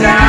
down.